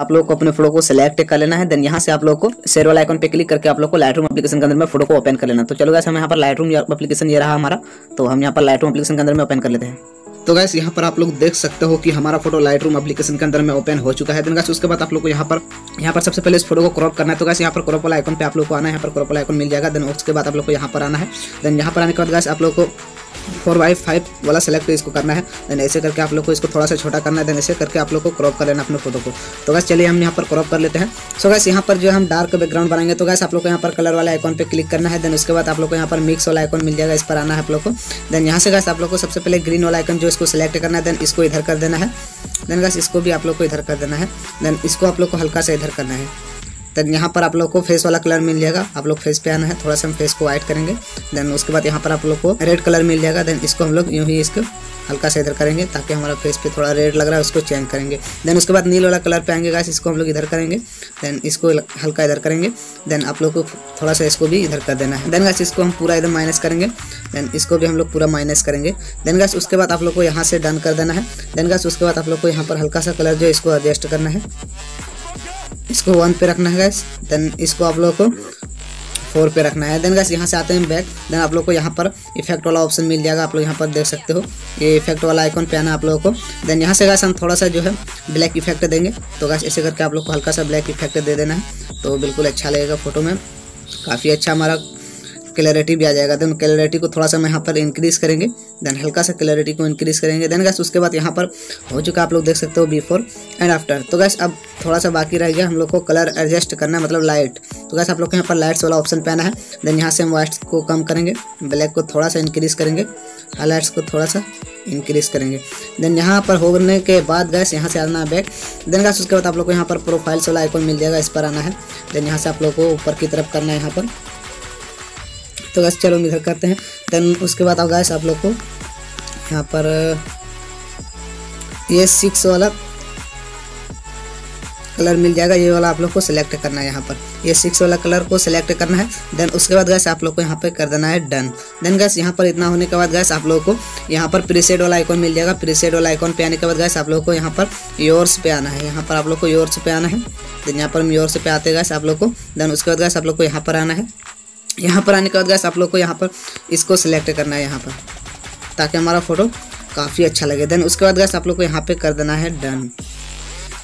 आप लोग को अपने फ़ोटो को सिलेक्ट कर लेना है देन यहाँ से आप लोग को शेयर वाला आइकन पे क्लिक करके आप लोग को लाइट रूम के अंदर में फ़ोटो को ओपन कर लेना। तो चलो गैस हम यहाँ पर लाइट रूम एप्लीकेशन ये रहा हमारा तो हम यहाँ पर लाइट रूम के अंदर में ओपन कर लेते हैं। तो गैस यहाँ पर आप लोग देख सकते हो कि हमारा फ़ोटो लाइट रूम एप्लीकेशन के अंदर में ओपन हो चुका है। देन गैस उसके बाद आप लोग को यहाँ पर यहाँ पर सबसे पहले इस फ़ोटो को क्रॉप करना है। तो गैस यहाँ पर क्रॉप वाला आइकन पे आप लोग को आना है। यहाँ पर क्रॉप वाला आइकन मिल जाएगा। देन उसके बाद आप लोग को यहाँ पर आना है। देन यहाँ पर आने के बाद गैस आप लोग को फोर बाई फाइव वाला सेलेक्ट इसको करना है। देन ऐसे करके आप लोग को इसको थोड़ा सा छोटा करना है। देन ऐसे करके आप लोग को क्रॉप कर लेना अपने फ़ोटो को। तो गैस चलिए हम यहाँ पर क्रॉप कर लेते हैं। सो गैस यहाँ पर जो हम डार्क बैकग्राउंड बनाएँगे। तो गैस आप लोग को यहाँ पर कलर वाला आइकॉन पे क्लिक करना है। देन उसके बाद आप लोग को यहाँ पर मिक्स वाला आइकॉन मिल जाएगा। इस पर आना है आप लोग को। देन यहाँ से गैस आप लोग को सबसे पहले ग्रीन वाला आइकन जो इसको सेलेक्ट करना है देन इसको इधर कर देना है। देन गैस इसको भी आप लोग को इधर कर देना है। देन इसको आप लोग को हल्का सा इधर करना है। देन यहाँ पर आप लोग को फेस वाला कलर मिल जाएगा। आप लोग फेस पे आना है, थोड़ा सा हम फेस को व्हाइट करेंगे। देन उसके बाद यहाँ पर आप लोग को रेड कलर मिल जाएगा। देन इसको हम लोग यूँ ही इसको हल्का सा इधर करेंगे ताकि हमारा फेस पे थोड़ा रेड लग रहा है, उसको चेंज करेंगे। देन उसके बाद नील वाला कलर पे आएँगे गाइस इसको हम लोग इधर करेंगे। देन इसको हल्का इधर करेंगे। देन आप लोग को थोड़ा सा इसको भी इधर कर देना है। देन गाइस इसको हम पूरा इधर माइनस करेंगे। देन इसको भी हम लोग पूरा माइनस करेंगे। देन गाइस उसके बाद आप लोग को यहाँ से डन कर देना है। देन गाइस उसके बाद आप लोग को यहाँ पर हल्का सा कलर जो है, इसको एडजस्ट करना है। इसको वन पे रखना है गैस देन इसको आप लोगों को फोर पे रखना है. देन गैस यहाँ से आते हैं बैक देन आप लोग को यहाँ पर इफ़ेक्ट वाला ऑप्शन मिल जाएगा. आप लोग यहाँ पर देख सकते हो. ये इफ़ेक्ट वाला आइकॉन पे आना आप लोगों को. देन यहाँ से गैस हम थोड़ा सा जो है ब्लैक इफ़ेक्ट देंगे. तो गैस ऐसे करके आप लोग को हल्का सा ब्लैक इफ़ेक्ट दे देना है. तो बिल्कुल अच्छा लगेगा फ़ोटो में. काफ़ी अच्छा हमारा क्लैरिटी भी आ जाएगा। देन क्लैरिटी को थोड़ा सा हम यहाँ पर इंक्रीज करेंगे। देन हल्का सा क्लैरिटी को इंक्रीज करेंगे। देन गैस उसके बाद यहाँ पर हो चुका आप लोग देख सकते हो बिफोर एंड आफ्टर तो गैस अब थोड़ा सा बाकी रह गया, हम लोग को कलर एडजस्ट करना मतलब लाइट तो गैस आप लोग को यहाँ पर लाइट्स वाला ऑप्शन पहना है। देन यहाँ से हम वाइट्स को कम करेंगे। ब्लैक को थोड़ा सा इंक्रीज करेंगे। हाईलाइट्स को थोड़ा सा इंक्रीज करेंगे। देन यहाँ पर होने के बाद गैस यहाँ से आना है बैक देन गैस उसके बाद आप लोग को यहाँ पर प्रोफाइल्स वाला आइकन मिल जाएगा, इस पर आना है। देन यहाँ से आप लोग को ऊपर की तरफ़ करना है यहाँ पर। तो गैस चलो इधर करते हैं। देन उसके बाद अब गैस आप लोग को यहाँ पर, ये सिक्स वाला कलर मिल जाएगा। ये वाला आप लोग को सिलेक्ट करना है यहाँ पर। ये सिक्स वाला कलर को सिलेक्ट करना है। देन उसके बाद गैस आप लोग को यहाँ पे कर देना है डन देन गैस यहाँ पर इतना होने के बाद गैस आप लोगों को यहाँ पर प्रीसेड वाला आइकॉन मिल जाएगा। प्रीसेड वाला आइकॉन पे आने के बाद गैस आप लोग को यहाँ पर योर्स पे आना है। यहाँ पर आप लोग को योर्स पे आना है। देन यहाँ पर हम योर्स पे आते गैस आप लोग को। देन उसके बाद गैस आप लोग को यहाँ पर आना है। यहाँ पर आने के बाद गैस आप लोग को यहाँ पर इसको सिलेक्ट करना है यहाँ पर, ताकि हमारा फ़ोटो काफ़ी अच्छा लगे। देन उसके बाद गैस आप लोग को यहाँ पे कर देना है डन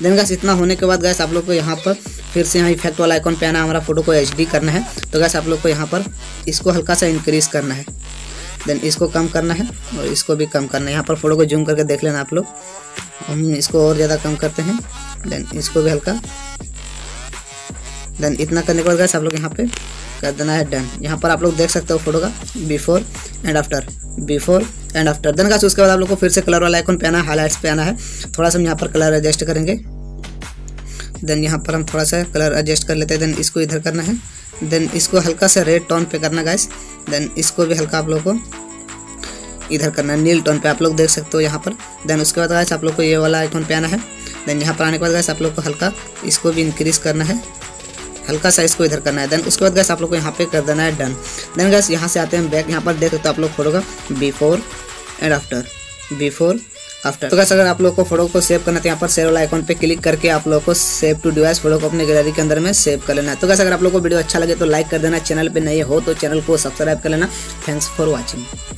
देन गैस इतना होने के बाद गैस आप लोग को यहाँ पर फिर से यहाँ इफ़ेक्ट वाला आइकॉन पे आना हमारा फ़ोटो को एच करना है। तो गैस आप लोग को यहाँ पर इसको हल्का सा इंक्रीज करना है। देन इसको कम करना है और इसको भी कम करना है। यहाँ पर फ़ोटो को जूम करके देख लेना आप लोग। हम इसको और ज़्यादा कम करते हैं। देन इसको भी हल्का देन इतना करने के बाद गैस आप लोग यहाँ पे कर देना है डन यहाँ पर आप लोग देख सकते हो फ़ोटो का before and after before and after then guys उसके बाद आप लोग को फिर से कलर वाला आइकन पे आना है हाईलाइट्स पे आना है. थोड़ा सा हम यहाँ पर कलर एडजस्ट करेंगे. देन यहाँ पर हम थोड़ा सा कलर एडजस्ट कर लेते हैं. देन इसको इधर करना है. देन इसको हल्का सा रेड टोन पे करना गाइस देन इसको भी हल्का आप लोग को इधर करना है. नील टोन पे आप लोग देख सकते हो यहाँ पर. देन उसके बाद गाइस आप लोग को ये वाला आइकन पे आना है. देन यहाँ पर आने के बाद गाइस आप लोग को हल्का इसको भी इंक्रीज करना है. हल्का सा इसको इधर करना है। देन उसके बाद गैस आप लोग को यहाँ पे कर देना है डन देन गैस यहाँ से आते हैं बैक यहाँ पर देख सकते हो आप लोग फ़ोटो का before and after before after तो गैस अगर आप लोग को फ़ोटो को सेव करना है तो यहाँ पर सेव वाला आइकन पे क्लिक करके आप लोग को सेव टू डिवाइस फ़ोटो को अपने गैलरी के अंदर में सेव कर लेना है। तो गैस अगर आप लोग को वीडियो अच्छा लगे तो लाइक कर देना। चैनल पे नए हो तो चैनल को सब्सक्राइब कर लेना। Thanks for watching